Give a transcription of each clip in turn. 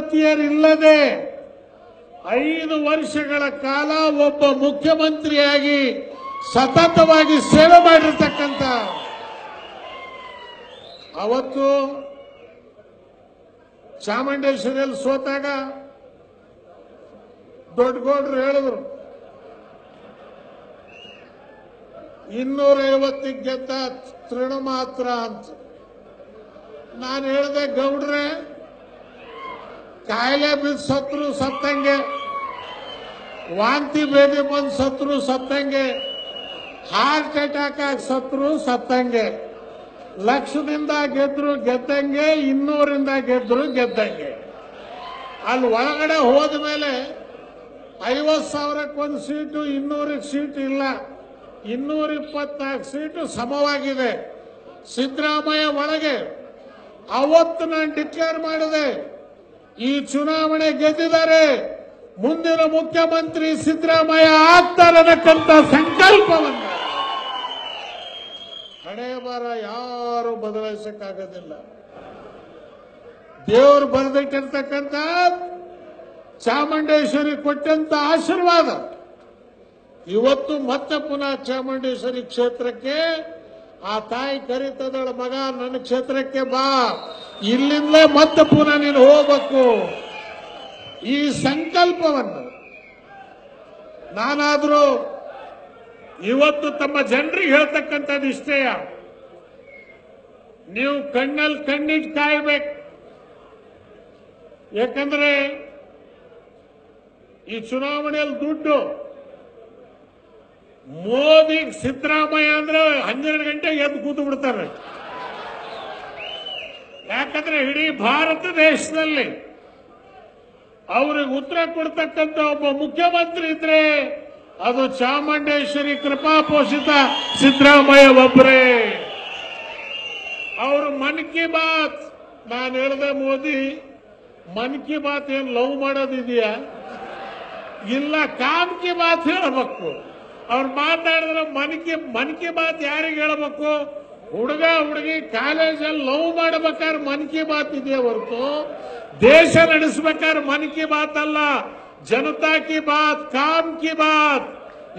ಯುವತಿಯರಿಲ್ಲದೆ ಐದು ವರ್ಷಗಳ ಕಾಲ ಒಬ್ಬ ಮುಖ್ಯಮಂತ್ರಿಯಾಗಿ ಸತತವಾಗಿ ಸೇವೆ ಮಾಡಿರ್ತಕ್ಕಂಥ ಅವತ್ತು ಚಾಮುಂಡೇಶ್ವರಿಯಲ್ಲಿ ಸೋತಾಗ ದೊಡ್ಡಗೌಡರು ಹೇಳಿದ್ರು ಇನ್ನೂರೈವತ್ತಿಗೆ ಗೆದ್ದ ತೃಣ ಮಾತ್ರ ಅಂತ. ನಾನು ಹೇಳಿದೆ, ಗೌಡ್ರೆ ಕಾಯಿಲೆ ಬಿದ್ದು ಸತ್ರು ಸತ್ತಂಗೆ, ವಾಂತಿ ಭೇದಿ ಬಂದು ಸತ್ರು ಸತ್ತಂಗೆ ಹಾರ್ಟ್ ಅಟ್ಯಾಕ್ ಆಗಿ ಸತ್ರು ಸತ್ತಂಗೆ. ಲಕ್ಷದಿಂದ ಗೆದ್ರು ಗೆದ್ದಂಗೆ, ಇನ್ನೂರಿಂದ ಗೆದ್ರು ಗೆದ್ದಂಗೆ. ಅಲ್ಲಿ ಒಳಗಡೆ ಹೋದ ಮೇಲೆ ಐವತ್ತು ಸಾವಿರಕ್ಕೊಂದು ಸೀಟು ಇನ್ನೂರಿಗೆ ಸೀಟ್ ಇಲ್ಲ. ಇನ್ನೂರ ಇಪ್ಪತ್ನಾಲ್ಕು ಸೀಟು ಸಮವಾಗಿದೆ. ಸಿದ್ದರಾಮಯ್ಯ ಒಳಗೆ ಅವತ್ತು ನಾನು ಡಿಕ್ಲೇರ್ ಮಾಡಿದೆ ಈ ಚುನಾವಣೆ ಗೆದ್ದಿದ್ದಾರೆ ಮುಂದಿನ ಮುಖ್ಯಮಂತ್ರಿ ಸಿದ್ದರಾಮಯ್ಯ ಆಗ್ತಾರೆ ಸಂಕಲ್ಪವನ್ನು ಸಂಕಲ್ಪವನ್ನ ಹಣೆ ಬರ ಯಾರು ಬದಲಾಯಿಸಕ್ಕಾಗೋದಿಲ್ಲ. ದೇವರು ಬರೆದಿಟ್ಟಿರ್ತಕ್ಕಂಥ ಚಾಮುಂಡೇಶ್ವರಿ ಕೊಟ್ಟಂತ ಆಶೀರ್ವಾದ. ಇವತ್ತು ಮತ್ತೆ ಪುನಃ ಚಾಮುಂಡೇಶ್ವರಿ ಕ್ಷೇತ್ರಕ್ಕೆ, ಆ ತಾಯಿ ಕರೀತದಳ ಮಗ ನನ್ನ ಕ್ಷೇತ್ರಕ್ಕೆ ಬಾ. ಇಲ್ಲಿಂದಲೇ ಮತ್ತೆ ಪುನಃ ನೀನು ಹೋಗಬೇಕು. ಈ ಸಂಕಲ್ಪವನ್ನು ನಾನಾದರೂ ಇವತ್ತು ತಮ್ಮ ಜನರಿಗೆ ಹೇಳ್ತಕ್ಕಂಥದ್ದು ಇಷ್ಟೇಯ. ನೀವು ಕಣ್ಣಲ್ಲಿ ಕಣ್ಣಿಟ್ಟು ಕಾಯ್ಬೇಕು. ಯಾಕಂದ್ರೆ ಈ ಚುನಾವಣೆಯಲ್ಲಿ ದುಡ್ಡು ಮೋದಿ ಸಿದ್ದರಾಮಯ್ಯ ಅಂದ್ರೆ ಹನ್ನೆರಡು ಗಂಟೆಗೆ ಎದ್ದು ಕೂತು ಬಿಡ್ತಾರೆ. ಯಾಕಂದ್ರೆ ಇಡೀ ಭಾರತ ದೇಶದಲ್ಲಿ ಅವ್ರಿಗೆ ಉತ್ತರ ಕೊಡ್ತಕ್ಕಂಥ ಒಬ್ಬ ಮುಖ್ಯಮಂತ್ರಿ ಇದ್ರೆ ಅದು ಚಾಮುಂಡೇಶ್ವರಿ ಕೃಪಾಪೋಷಿತ ಸಿದ್ದರಾಮಯ್ಯ ಒಬ್ಬರೇ ಅವರು ಮನ್ ಕಿ ಬಾತ್, ನಾನು ಹೇಳ್ದೆ ಮೋದಿ, ಮನ್ ಕಿ ಬಾತ್ ಏನ್ ಲವ್ ಮಾಡೋದಿದೆಯಾ? ಇಲ್ಲ, ಕಾಮ್ ಕಿ ಬಾತ್ ಹೇಳಬೇಕು. ಅವ್ರು ಮಾತಾಡಿದ್ರೆ ಮನ್ ಕಿ ಮನ್ ಕಿ ಬಾತ್ ಯಾರಿಗೆ ಹೇಳಬೇಕು? ಹುಡುಗ, ಹುಡುಗಿ ಕಾಲೇಜಲ್ಲಿ ಲವ್ ಮಾಡ್ಬೇಕಾದ್ರೆ ಮನ್ ಕಿ ಬಾತ್ ಇದೆಯಾ ಹೊರತು? ದೇಶ ನಡೆಸಬೇಕಾದ್ರೆ ಮನ್ ಕಿ ಬಾತ್ ಅಲ್ಲ, ಜನತಾ ಕಿ ಬಾತ್, ಕಾಮ್ ಕಿ ಬಾತ್.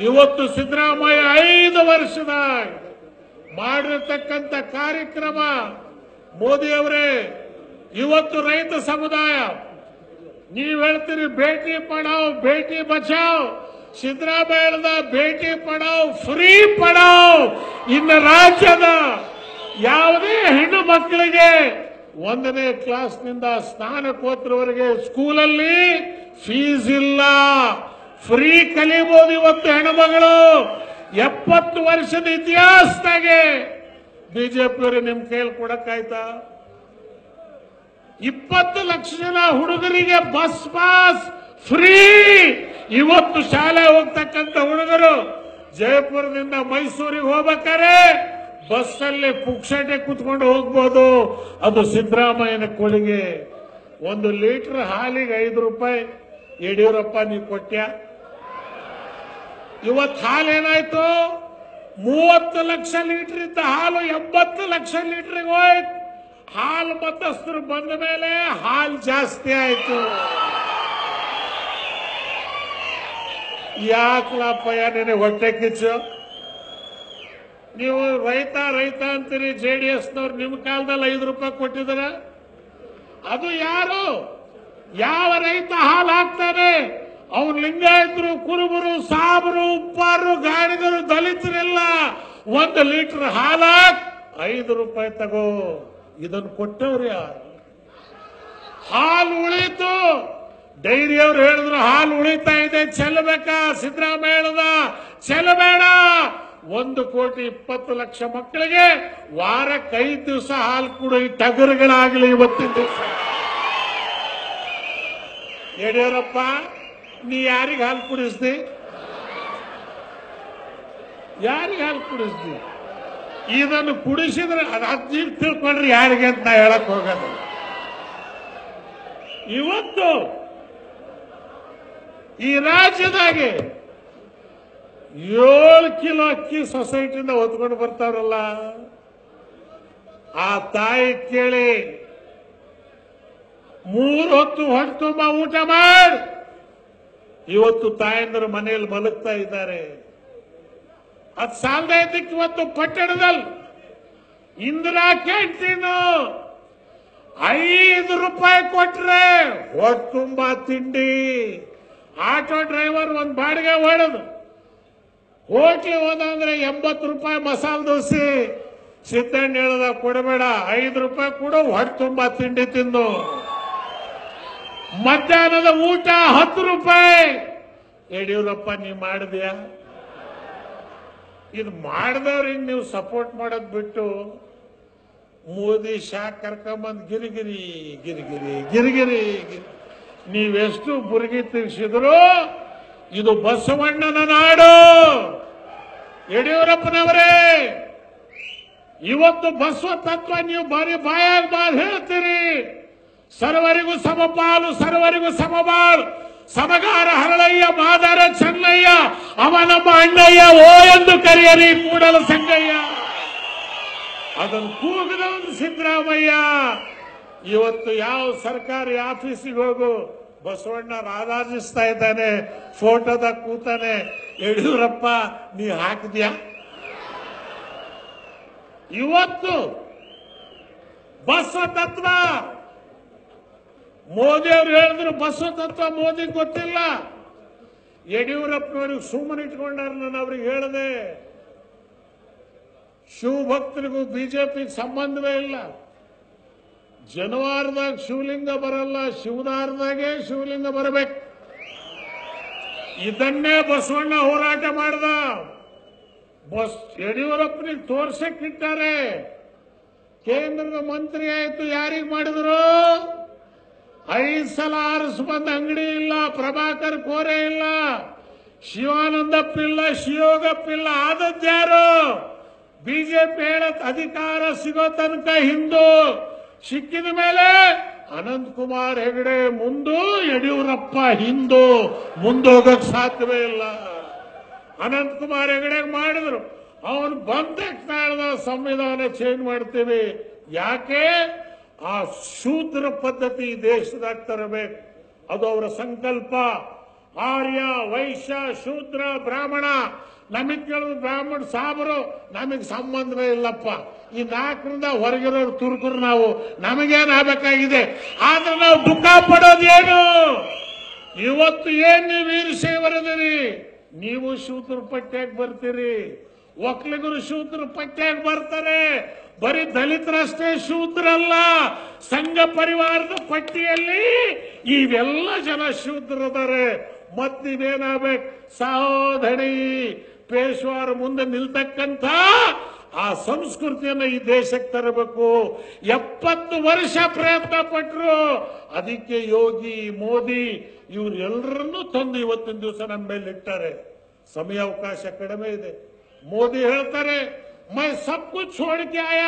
ಇವತ್ತು ಸಿದ್ದರಾಮಯ್ಯ ಐದು ವರ್ಷದ ಮಾಡಿರ್ತಕ್ಕಂಥ ಕಾರ್ಯಕ್ರಮ. ಮೋದಿ ಅವರೇ, ಇವತ್ತು ರೈತ ಸಮುದಾಯ, ನೀವ್ ಹೇಳ್ತೀರಿ ಭೇಟಿ ಪಡಾವ್, ಭೇಟಿ ಬಚಾವ್. ಸಿದ್ದರಾಮಯ್ಯ ಹೇಳ್ದ ಭೇಟಿ ಪಡಾವ್, ಫ್ರೀ ಪಡಾವ್. ಇನ್ನು ರಾಜ್ಯದ ಯಾವುದೇ ಹೆಣ್ಣು ಮಕ್ಕಳಿಗೆ ಒಂದನೇ ಕ್ಲಾಸ್ನಿಂದ ಸ್ನಾನಕೋತ್ರವರೆಗೆ ಸ್ಕೂಲಲ್ಲಿ ಫೀಸ್ ಇಲ್ಲ. ಫ್ರೀ ಕಲಿಯಬಹುದು ಇವತ್ತು ಹೆಣ್ಮಗಳು ಎಪ್ಪತ್ತು ವರ್ಷದ ಇತಿಹಾಸದಾಗೆ ಬಿಜೆಪಿಯವರು ನಿಮ್ ಕೈಯಲ್ಲಿ ಕೊಡಕ್ಕಾಯ್ತಾ? ಇಪ್ಪತ್ತು ಲಕ್ಷ ಜನ ಹುಡುಗರಿಗೆ ಬಸ್ ಪಾಸ್ ಫ್ರೀ. ಇವತ್ತು ಶಾಲೆ ಹೋಗ್ತಕ್ಕಂಥ ಹುಡುಗರು ಜಯಪುರದಿಂದ ಮೈಸೂರಿಗೆ ಹೋಗ್ಬೇಕಾರೆ ಬಸ್ಸಲ್ಲಿ ಪುಕ್ಷಟೆ ಕುತ್ಕೊಂಡು ಹೋಗ್ಬೋದು. ಅದು ಸಿದ್ದರಾಮಯ್ಯನ ಕೊಡುಗೆ ಒಂದು ಲೀಟರ್ ಹಾಲಿಗೆ ಐದು ರೂಪಾಯಿ. ಯಡಿಯೂರಪ್ಪ, ನೀವು ಕೊಟ್ಟ್ಯಾ ಇವತ್ತು ಹಾಲೇನಾಯ್ತು? ಮೂವತ್ತು ಲಕ್ಷ ಲೀಟರ್ ಇದ್ದ ಹಾಲು ಎಂಬತ್ತು ಲಕ್ಷ ಲೀಟರ್ಗೆ ಹೋಯ್ತು. ಹಾಲು ಮತಸ್ಥರು ಬಂದ ಮೇಲೆ ಹಾಲು ಜಾಸ್ತಿ ಆಯ್ತು. ಯಾಕಲಪ್ಪಯ್ಯ ನೆನೆ ಹೊಟ್ಟೆ ಕಿಚ್ಚು? ನೀವು ರೈತ ರೈತ ಅಂತೀರಿ, ಜೆ ಡಿ ಎಸ್ನವ್ರು ನಿಮ್ಮ ಕಾಲದಲ್ಲಿ ಐದು ರೂಪಾಯಿ ಕೊಟ್ಟಿದ್ರ ಅದು ಯಾರು? ಯಾವ ರೈತ ಹಾಲು ಹಾಕ್ತಾನೆ? ಅವ್ರು ಲಿಂಗಾಯತರು, ಕುರುಬರು, ಸಾಬರು, ಉಪ್ಪಾರು, ಗಾಡಿಗರು, ದಲಿತರೆಲ್ಲ ಒಂದು ಲೀಟರ್ ಹಾಲ ಐದು ರೂಪಾಯಿ ತಗೋ. ಇದನ್ನು ಕೊಟ್ಟವ್ರು ಯಾರು? ಹಾಲು ಉಳಿತು. ಡೈರಿಯವ್ರು ಹೇಳಿದ್ರು, ಹಾಲು ಉಳಿತಾ ಇದೆ, ಚೆಲ್ಲಬೇಕಾ? ಸಿದ್ದರಾಮಯ್ಯ ಹೇಳದ ಚೆಲ್ಲಬೇಡ. ಒಂದು ಕೋಟಿ ಇಪ್ಪತ್ತು ಲಕ್ಷ ಮಕ್ಕಳಿಗೆ ವಾರಕ್ಕೆ ಐದು ದಿವಸ ಹಾಲು ಕೊಡು ಈ ಟಗರುಗಳಾಗಲಿ ಇವತ್ತಿನ ದಿವಸ. ಯಡಿಯೂರಪ್ಪ ನೀ ಯಾರಿಗೆ ಹಾಲು ಕುಡಿಸ್ದಿ? ಯಾರಿಗೆ ಹಾಲು ಕುಡಿಸ್ದಿ? ಇದನ್ನು ಕುಡಿಸಿದ್ರೆ ಅದು ಅಜ್ಜಿ ತಿಳ್ಕೊಂಡ್ರೆ ಯಾರಿಗೆ ಅಂತ ನಾ ಹೇಳಕ್ ಹೋಗೋದು ಇವತ್ತು ಈ ರಾಜ್ಯದಾಗೆ ಏಳು ಕಿಲೋ ಅಕ್ಕಿ ಸೊಸೈಟಿಯಿಂದ ಹೊತ್ಕೊಂಡು ಬರ್ತಾರಲ್ಲ, ಆ ತಾಯಿ ಕೇಳಿ, ಮೂರು ಹೊತ್ತು ಹೊಟ್ಟು ತುಂಬ ಊಟ ಮಾಡಿ. ಇವತ್ತು ತಾಯಂದಿರು ಮನೆಯಲ್ಲಿ ಮಲಗ್ತಾ ಇದ್ದಾರೆ. ಅದ್ ಸಾಲದ ಇವತ್ತು ಪಟ್ಟಣದಲ್ಲಿ ಇಂದಿರಾ ಕ್ಯಾಂಟೀನು. ಐದು ರೂಪಾಯಿ ಕೊಟ್ರೆ ಹೊಟ್ಟೆ ತುಂಬಾ ತಿಂಡಿ. ಆಟೋ ಡ್ರೈವರ್ ಒಂದು ಬಾಡಿಗೆ ಹೊಡೆದು ಹೋಟ್ಲಿ ಹೋದಂದ್ರೆ ಎಂಬತ್ತು ರೂಪಾಯಿ ಮಸಾಲೆ ದೋಸೆ. ಸಿದ್ದಣ್ಣ ಹೇಳದ, ಕೊಡಬೇಡ, ಐದು ರೂಪಾಯಿ ಕೂಡ, ಹೊಟ್ಟೆ ತುಂಬಾ ತಿಂಡಿ ತಿಂದು. ಮಧ್ಯಾಹ್ನದ ಊಟ ಹತ್ತು ರೂಪಾಯಿ. ಯಡಿಯೂರಪ್ಪ, ನೀ ಮಾಡಿದ್ಯಾ? ಇದು ಮಾಡಿದವ್ರಿಗೆ ನೀವು ಸಪೋರ್ಟ್ ಮಾಡೋದ್ ಬಿಟ್ಟು ಮೋದಿ ಶಾ ಕರ್ಕೊಂಬಂದ್ ಗಿರಿಗಿರಿ ಗಿರಿಗಿರಿ ಗಿರಿಗಿರಿ, ಗಿರಿ. ನೀವೆಷ್ಟು ಬುರುಗಿ ತಿರ್ಸಿದ್ರು, ಇದು ಬಸವಣ್ಣನ ನಾಡು. ಯಡಿಯೂರಪ್ಪನವರೇ, ಇವತ್ತು ಬಸವ ತತ್ವ ನೀವು ಬಾರಿ ಬಾಯಾಗ ಬಾಲ್ ಹೇಳ್ತೀರಿ. ಸರ್ವರಿಗೂ ಸಮಪಾಲು, ಸರ್ವರಿಗೂ ಸಮಬಾಳು. ಸಮಗಾರ ಹರಳಯ್ಯ, ಮಾದಾರ ಚೆನ್ನಯ್ಯ, ಅವ ನಮ್ಮ ಅಣ್ಣಯ್ಯ, ಓ ಎಂದು ಕರೆಯರಿ ಕೂಡಲ ಸಂಗಯ್ಯ. ಅದನ್ನು ಕೂಗದವನು ಸಿದ್ದರಾಮಯ್ಯ. ಇವತ್ತು ಯಾವ ಸರ್ಕಾರಿ ಆಫೀಸಿಗೆ ಹೋಗು, ಬಸವಣ್ಣ ರಾರಾಜಿಸ್ತಾ ಇದ್ದಾನೆ, ಫೋಟೋದ ಕೂತಾನೆ, ಯಡಿಯೂರಪ್ಪ, ನೀ ಹಾಕಿದ್ಯಾ? ಇವತ್ತು ಬಸವ ತತ್ವ. ಮೋದಿ ಅವರು ಹೇಳಿದ್ರು ಬಸವ ತತ್ವ ಮೋದಿ ಗೊತ್ತಿಲ್ಲ. ಯಡಿಯೂರಪ್ಪನವ್ರಿಗೆ ಸುಮ್ಮನೆ ಇಟ್ಕೊಂಡಾರ ನಾನು ಅವ್ರಿಗೆ ಹೇಳದೆ. ಶಿವಭಕ್ತರಿಗೂ ಬಿಜೆಪಿ ಸಂಬಂಧವೇ ಇಲ್ಲ. ಜನವಾರದಾಗ ಶಿವಲಿಂಗ ಬರಲ್ಲ, ಶಿವದಾರದಾಗೆ ಶಿವಲಿಂಗ ಬರಬೇಕು. ಇದನ್ನೇ ಬಸವಣ್ಣ ಹೋರಾಟ ಮಾಡ್ದ. ಬಸ್ ಯಡಿಯೂರಪ್ಪನಿಗೆ ತೋರ್ಸಕ್ಕಿಟ್ಟಾರೆ ಕೇಂದ್ರದ ಮಂತ್ರಿ ಆಯ್ತು, ಯಾರಿಗೆ ಮಾಡಿದ್ರು? ಐದು ಸಲ ಆರಿಸ್ ಬಂದ ಅಂಗಡಿ ಇಲ್ಲ, ಪ್ರಭಾಕರ್ ಕೋರೆ ಇಲ್ಲ, ಶಿವಾನಂದಪ್ಪ ಇಲ್ಲ, ಶಿವಯೋಗಪ್ಪ ಇಲ್ಲ ಆದದ್ಯಾರು ಬಿಜೆಪಿ ಹೇಳತ್ ಅಧಿಕಾರ ಸಿಗೋ ತನಕ ಹಿಂದೂ. ಸಿಕ್ಕಿದ ಮೇಲೆ ಅನಂತ್ ಕುಮಾರ್ ಹೆಗಡೆ ಮುಂದು, ಯಡಿಯೂರಪ್ಪ ಹಿಂದೂ, ಮುಂದೋಗಕ್ ಸಾಧ್ಯವೇ ಇಲ್ಲ. ಅನಂತ್ ಕುಮಾರ್ ಹೆಗಡೆ ಮಾಡಿದ್ರು. ಅವನು ಬಂದ ನಾಳ್ದ ಸಂವಿಧಾನ ಚೇಂಜ್ ಮಾಡ್ತೀವಿ. ಯಾಕೆ? ಆ ಶೂದ್ರ ಪದ್ಧತಿ ದೇಶದಾಗ ತರಬೇಕು. ಅದು ಅವರ ಸಂಕಲ್ಪ. ಆರ್ಯ, ವೈಶ್ಯ, ಶೂದ್ರ, ಬ್ರಾಹ್ಮಣ, ನಮಗ್ ಕೇಳಿದ್ರು ಬ್ರಾಹ್ಮಣ ಸಾಬರು, ನಮಗ್ ಸಂಬಂಧವೇ ಇಲ್ಲಪ್ಪ. ಈ ನಾಲ್ಕರಿಂದ ಹೊರಗಿರೋರು ತುರ್ಕರು ನಾವು, ನಮಗೇನ್ ಆಗಬೇಕಾಗಿದೆ? ಆದ್ರೆ ನಾವು ದುಃಖ ಪಡೋದೇನು ಇವತ್ತು ಏನ್ ನೀವು ವೀರಶೈವರದಿರಿ ನೀವು ಶೂದ್ರ ಪಟ್ಟಿಯಾಗಿ ಬರ್ತೀರಿ. ಒಕ್ಕಲಿಗರು ಶೂದ್ರ ಪಟ್ಟಿಯಾಗಿ ಬರ್ತಾರೆ. ಬರೀ ದಲಿತರಷ್ಟೇ ಶೂದ್ರಲ್ಲ ಸಂಘ ಪರಿವಾರದ ಪಟ್ಟಿಯಲ್ಲಿ ಇವೆಲ್ಲ ಜನ ಶೂದ್ರದಾರೆ. ಮತ್ತಿದೇನಾಗ್ಬೇಕು? ಸಹೋದರಿ ಪೇಶ್ವರ ಮುಂದೆ ನಿಲ್ತಕ್ಕಂಥ ಆ ಸಂಸ್ಕೃತಿಯನ್ನು ಈ ದೇಶಕ್ಕೆ ತರಬೇಕು. ಎಪ್ಪತ್ತು ವರ್ಷ ಪ್ರಯತ್ನ ಪಟ್ಟರು ಅದಕ್ಕೆ ಯೋಗಿ, ಮೋದಿ ಇವರೆಲ್ಲರನ್ನೂ ತಂದು ಇವತ್ತಿನ ದಿವಸ ನಮ್ಮ ಮೇಲೆ ಇಟ್ಟಾರೆ. ಸಮಯಾವಕಾಶ ಕಡಿಮೆ ಇದೆ. ಮೋದಿ ಹೇಳ್ತಾರೆ, ಮೈ ಸಬ್ ಕುಚ್ ಹೋಳಿಕೆ ಆಯ.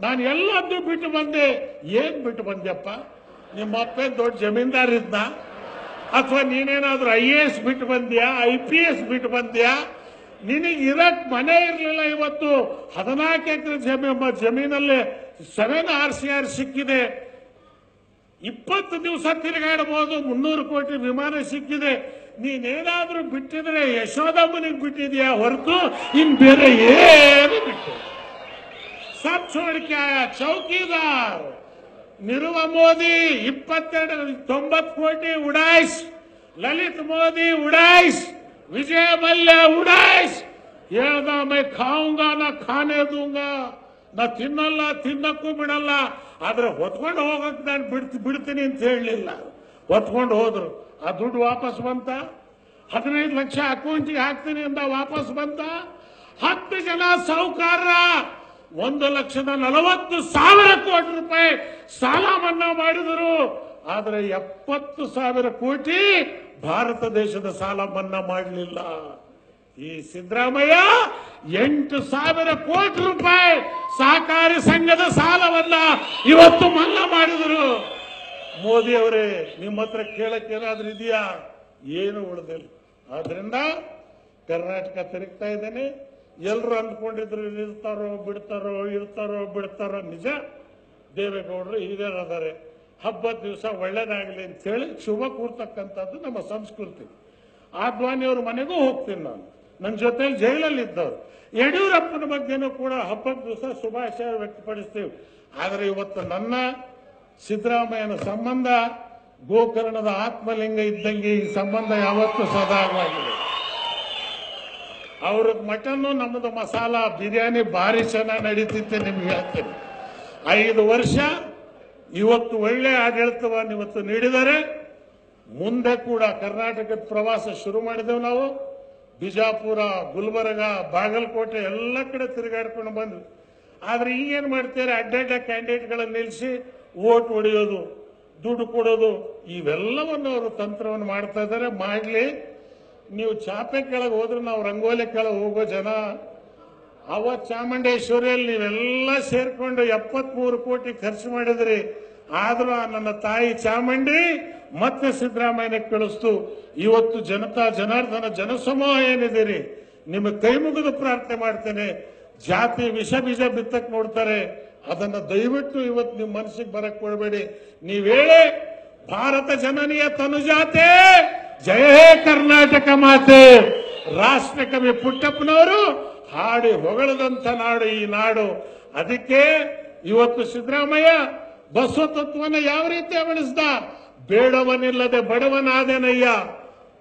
ನಾನು ಎಲ್ಲದ್ದು ಬಿಟ್ಟು ಬಂದೆ. ಏನ್ ಬಿಟ್ಟು ಬಂದ್ಯಪ್ಪ? ನಿಮ್ಮ ಅಪ್ಪ ದೊಡ್ಡ ಜಮೀನ್ದಾರ್ ಇದ್ನ. ಅಥವಾ ನೀನೇನಾದ್ರೂ ಐ ಎ ಎಸ್ ಬಿಟ್ಟು ಬಂದ್ಯಾ ಐ ಪಿ ಎಸ್ ಬಿಟ್ಟು ಬಂದ್ಯಾ ನಿನಗೆ ಇರಕ್ ಮನೆ ಇರಲಿಲ್ಲ ಇವತ್ತು ಹದಿನಾಲ್ಕು ಎಕರೆ ಜಮೀ ಜಮೀನಲ್ಲಿ ಸೆವೆನ್ ಆರ್ ಸಿ ಆರ್ ಸಿಕ್ಕಿದೆ ಇಪ್ಪತ್ತು ದಿವಸ ತಿರುಗಾಡಬಹುದು ಮುನ್ನೂರು ಕೋಟಿ ವಿಮಾನ ಸಿಕ್ಕಿದೆ ನೀನೇನಾದ್ರೂ ಬಿಟ್ಟಿದ್ರೆ ಯಶೋದಮ್ಮನಿಗೆ ಬಿಟ್ಟಿದ್ಯಾ ಹೊರತು ಇನ್ ಬೇರೆ ಏನು ಬಿಟ್ಟು ಸಬ್ छोड़के आया ಚೌಕಿದಾರ್ ನಿರುವ ಮೋದಿ ಇಪ್ಪತ್ತೆರಡು, ತೊಂಬತ್ತು ಕೋಟಿ ಉಡಾಯಿಸ್. ಲಲಿತ್ ಮೋದಿ ಉಡಾಯಿಸ್. ವಿಜಯ ಮಲ್ಯ ಉಡಾಯಿಸ್. ಹೇಳ್ದ, ಮೈ ಖಾಂಗ ನಾ ಖಾನೆ ದೂಂಗಾ. ನಾ ತಿನ್ನಲ್ಲ, ತಿನ್ನಕ್ಕೂ ಬಿಡಲ್ಲ. ಆದ್ರೆ ಹೊತ್ಕೊಂಡು ಹೋಗಕ್ ನಾನು ಬಿಡ್ತಿ, ಬಿಡ್ತೀನಿ ಅಂತ ಹೇಳಲಿಲ್ಲ. ಹೊತ್ಕೊಂಡು ಹೋದ್ರು. ಆ ದುಡ್ಡು ವಾಪಸ್ ಬಂತ? ಹದಿನೈದು ಲಕ್ಷ ಅಕೌಂಟಿಗೆ ಹಾಕ್ತೀನಿ ಅಂತ ವಾಪಸ್ ಬಂತ? ಹತ್ತು ಜನ ಸಾಹುಕಾರರ ಒಂದು ಲಕ್ಷದ ನಲವತ್ತು ಸಾವಿರ ಕೋಟಿ ರೂಪಾಯಿ ಸಾಲ ಮನ್ನಾ ಮಾಡಿದರು. ಆದರೆ ಎಪ್ಪತ್ತು ಸಾವಿರ ಕೋಟಿ ಭಾರತ ದೇಶದ ಸಾಲ ಮನ್ನಾ ಮಾಡಲಿಲ್ಲ. ಈ ಸಿದ್ದರಾಮಯ್ಯ ಎಂಟು ಸಾವಿರ ಕೋಟಿ ರೂಪಾಯಿ ಸಹಕಾರಿ ಸಂಘದ ಸಾಲವನ್ನ ಇವತ್ತು ಮನ್ನಾ ಮಾಡಿದರು. ಮೋದಿ ಅವರೇ, ನಿಮ್ಮ ಹತ್ರ ಕೇಳಕ್ಕೇನಾದ್ರೂ ಇದೆಯಾ? ಏನು ಉಳಿದಿಲ್ಲ. ಆದ್ರಿಂದ ಕರ್ನಾಟಕ ತಿರುಗ್ತಾ ಇದ್ದೇನೆ. ಎಲ್ಲರೂ ಅಂದ್ಕೊಂಡಿದ್ರು ಇರ್ತಾರೋ ಬಿಡ್ತಾರೋ ಇರ್ತಾರೋ ಬಿಡ್ತಾರೋ ನಿಜ? ದೇವೇಗೌಡರು ಹಿರಿಯರದಾರೆ ಹಬ್ಬದ ದಿವಸ ಒಳ್ಳೇದಾಗಲಿ ಅಂತೇಳಿ ಶುಭ ಕೂರ್ತಕ್ಕಂಥದ್ದು ನಮ್ಮ ಸಂಸ್ಕೃತಿ. ಆದ್ವಾನಿಯವ್ರ ಮನೆಗೂ ಹೋಗ್ತೀನಿ ನಾನು. ನನ್ನ ಜೊತೆಲಿ ಜೈಲಲ್ಲಿ ಇದ್ದವ್ರು ಯಡಿಯೂರಪ್ಪನ ಬಗ್ಗೆನೂ ಕೂಡ ಹಬ್ಬದ ದಿವಸ ಶುಭಾಶಯ ವ್ಯಕ್ತಪಡಿಸ್ತೀವಿ. ಆದರೆ ಇವತ್ತು ನನ್ನ ಸಿದ್ದರಾಮಯ್ಯನ ಸಂಬಂಧ ಗೋಕರ್ಣದ ಆತ್ಮಲಿಂಗ ಇದ್ದಂಗೆ ಈ ಸಂಬಂಧ ಯಾವತ್ತೂ ಸದಾಗವಾಗಿದೆ ಅವ್ರದ್ದು ಮಟನ್ನು ನಮ್ಮದು ಮಸಾಲ ಬಿರಿಯಾನಿ ಭಾರಿ ಚೆನ್ನಾಗಿ ನಡೀತಿತ್ತೆ ನಿಮ್ಗೆ ಹೇಳ್ತೀನಿ. ಐದು ವರ್ಷ, ಇವತ್ತು ಒಳ್ಳೆ ಆಡಳಿತವನ್ನು ಇವತ್ತು ನೀಡಿದರೆ ಮುಂದೆ ಕೂಡ ಕರ್ನಾಟಕದ ಪ್ರವಾಸ ಶುರು ಮಾಡಿದೆವು ನಾವು. ಬಿಜಾಪುರ, ಗುಲ್ಬರ್ಗ, ಬಾಗಲಕೋಟೆ ಎಲ್ಲ ಕಡೆ ತಿರುಗಾಡ್ಕೊಂಡು ಬಂದ್ವಿ. ಆದ್ರೆ ಏನು ಮಾಡ್ತಾರೆ? ಅಡ್ಡಡ್ಡ ಕ್ಯಾಂಡಿಡೇಟ್ಗಳನ್ನು ನಿಲ್ಲಿಸಿ ಓಟ್ ಹೊಡೆಯೋದು, ದುಡ್ಡು ಕೊಡೋದು, ಇವೆಲ್ಲವನ್ನು ಅವರು ತಂತ್ರವನ್ನು ಮಾಡ್ತಾ ಇದ್ದಾರೆ. ಮಾಡಲಿ. ನೀವು ಚಾಪೆ ಕೆಳಗೆ ಹೋದ್ರೆ ನಾವು ರಂಗೋಲಿ ಕೆಳಗೆ ಹೋಗೋ ಜನ. ಅವ ಚಾಮುಂಡೇಶ್ವರಿಯಲ್ಲಿ ನೀವೆಲ್ಲ ಸೇರ್ಕೊಂಡು ಎಪ್ಪತ್ಮೂರು ಕೋಟಿ ಖರ್ಚು ಮಾಡಿದ್ರಿ. ಆದ್ರೂ ನನ್ನ ತಾಯಿ ಚಾಮುಂಡಿ, ಮತ್ತೆ ಸಿದ್ದರಾಮಯ್ಯನ ಕಳಿಸ್ತು. ಇವತ್ತು ಜನತಾ ಜನಾರ್ದನ ಜನಸಮೂಹ ಏನಿದ್ದೀರಿ? ನಿಮಗೆ ಕೈ ಮುಗಿದು ಪ್ರಾರ್ಥನೆ ಮಾಡ್ತೇನೆ. ಜಾತಿ ವಿಷ ಬೀಜ ಬಿತ್ತಕ್ ನೋಡ್ತಾರೆ. ಅದನ್ನ ದಯವಿಟ್ಟು ಇವತ್ತು ನಿಮ್ಮ ಮನಸ್ಸಿಗೆ ಬರಕ್ ಕೊಡಬೇಡಿ ನೀವೇಳೆ ಭಾರತ ಜನನಿಯ ತನುಜಾತೆ! ಜಯ ಕರ್ನಾಟಕ ಮಾತೆ. ರಾಷ್ಟ್ರಕವಿ ಪುಟ್ಟಪ್ಪನವರು ಹಾಡಿ ಹೊಗಳದಂತ ನಾಡು ಈ ನಾಡು. ಅದಕ್ಕೆ ಇವತ್ತು ಸಿದ್ದರಾಮಯ್ಯ ಬಸವ ತತ್ವನ ಯಾವ ರೀತಿ ಅವಣಿಸ್ದ ಬೇಡವನಿಲ್ಲದೆ ಬಡವನಾದೇನಯ್ಯ.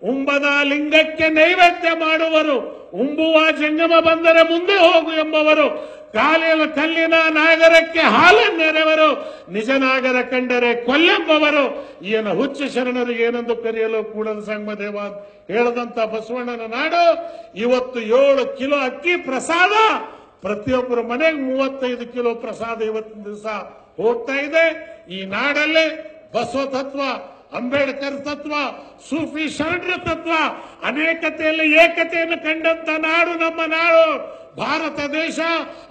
ಉಂಬದ ಲಿಂಗಕ್ಕೆ ನೈವೇದ್ಯ ಮಾಡುವರು. ಉಂಬುವ ಜಂಗಮ ಬಂದರೆ ಮುಂದೆ ಹೋಗು ಎಂಬವರು. ಕಾಲಿನ ಕಲ್ಲಿನ ನಾಗರಕ್ಕೆ ಹಾಲನ್ನೆರೆವರು. ನಿಜ ನಾಗರ ಕಂಡರೆ ಕೊಲ್ಲೆಂಬವರು. ಏನು ಹುಚ್ಚ ಶರಣರು ಏನೆಂದು ಕರೆಯಲು ಕೂಡಲ ಸಂಗಮದೇವ ಹೇಳದಂತ ಬಸವಣ್ಣನ ನಾಡು, ಇವತ್ತು ಏಳು ಕಿಲೋ ಅಕ್ಕಿ ಪ್ರಸಾದ, ಪ್ರತಿಯೊಬ್ಬರ ಮನೆಗೆ ಮೂವತ್ತೈದು ಕಿಲೋ ಪ್ರಸಾದ ಇವತ್ತಿನ ದಿವಸ ಹೋಗ್ತಾ ಇದೆ. ಈ ನಾಡಲ್ಲೇ ಬಸವ ತತ್ವ ಅಂಬೇಡ್ಕರ್ ತತ್ವ, ಸೂಫಿ ಶರಣರ ತತ್ವ, ಅನೇಕತೆಯಲ್ಲಿ ಏಕತೆಯನ್ನು ಕಂಡಂತ ನಾಡು ನಮ್ಮ ನಾಡು. ಭಾರತ ದೇಶ,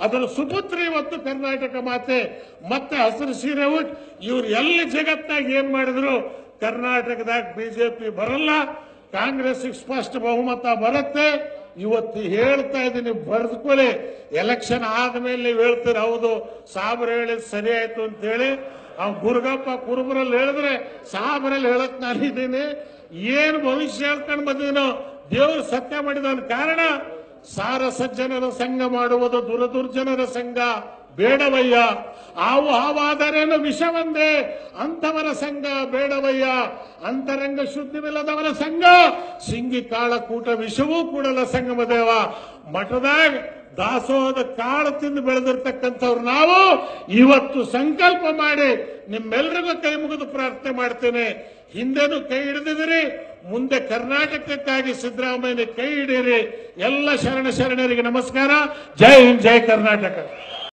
ಅದರ ಸುಪುತ್ರಿ ಇವತ್ತು ಕರ್ನಾಟಕ ಮಾತೆ. ಮತ್ತೆ ಹಸಿರು ಸೀರೆ ಉಟ್, ಇವ್ರು ಎಲ್ಲಿ ಜಗತ್ತಾಗ ಏನ್ ಮಾಡಿದ್ರು? ಕರ್ನಾಟಕದಾಗ ಬಿಜೆಪಿ ಬರಲ್ಲ ಕಾಂಗ್ರೆಸ್ ಸ್ಪಷ್ಟ ಬಹುಮತ ಬರುತ್ತೆ. ಇವತ್ತು ಹೇಳ್ತಾ ಇದ್ದೀನಿ ಬರೆದುಕೊಳ್ಳಿ ಎಲೆಕ್ಷನ್ ಆದ್ಮೇಲೆ ನೀವು ಹೇಳ್ತೀರ, ಹೌದು, ಸಾಬ್ರು ಹೇಳಿದ್ ಸರಿ ಆಯ್ತು ಅಂತ ಅವ್ ಗುರುಗಪ್ಪ ಕುರುಬರಲ್ಲಿ ಹೇಳಿದ್ರೆ ಸಾಬರಲ್ಲಿ ಹೇಳಕ್ ನಾನಿದ್ದೀನಿ ಏನ್ ಭವಿಷ್ಯ ಹೇಳ್ಕೊಂಡು ಬಂದಿದ್ದೀನೋ ದೇವರು ಸತ್ಯ ಮಾಡಿದ ಕಾರಣ ಸಾರ ಸಜ್ಜನರ ಸಂಘ ಮಾಡುವುದು ದುರದುರ್ಜನರ ಸಂಘ. ಬೇಡವಯ್ಯ ಆವು ಹಾವಾದರೇನು ವಿಷವಂದೇ? ಅಂಥವರ ಸಂಘ ಬೇಡವಯ್ಯ, ಅಂತರಂಗ ಶುದ್ಧಿವಿಲ್ಲದವರ ಸಂಘ. ಸಿಂಗಿ ಕಾಳ ಕೂಟ ವಿಷವೂ ಕೂಡಲ ಸಂಗಮದೇವ. ಮಠದಾಗ ದಾಸೋಹದ ಕಾಳು ತಿಂದು ಬೆಳೆದಿರ್ತಕ್ಕಂಥವ್ರು ನಾವು ಇವತ್ತು ಸಂಕಲ್ಪ ಮಾಡಿ ನಿಮ್ಮೆಲ್ಲರಿಗೂ ಕೈ ಮುಗಿದು ಪ್ರಾರ್ಥನೆ ಮಾಡ್ತೇನೆ. ಹಿಂದೆನೂ ಕೈ ಹಿಡಿದಿದ್ದೀರಿ, ಮುಂದೆ ಕರ್ನಾಟಕಕ್ಕಾಗಿ ಸಿದ್ದರಾಮಯ್ಯ ಕೈ ಹಿಡೀರಿ. ಎಲ್ಲ ಶರಣ ಶರಣರಿಗೆ ನಮಸ್ಕಾರ. ಜೈ ಹಿಂದ್, ಜೈ ಕರ್ನಾಟಕ.